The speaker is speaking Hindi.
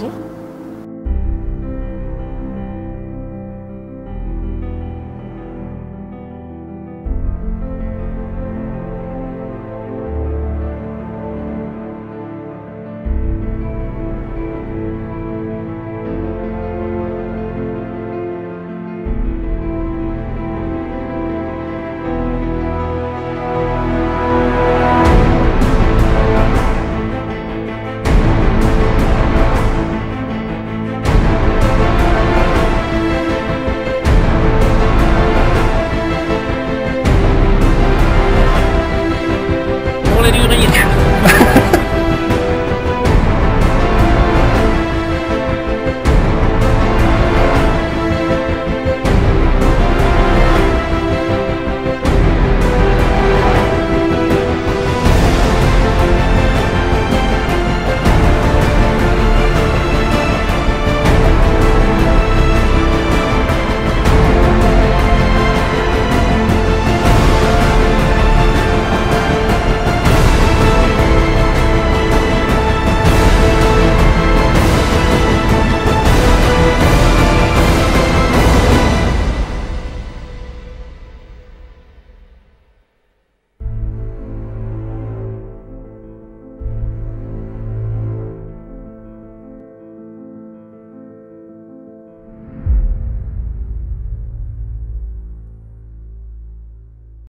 जी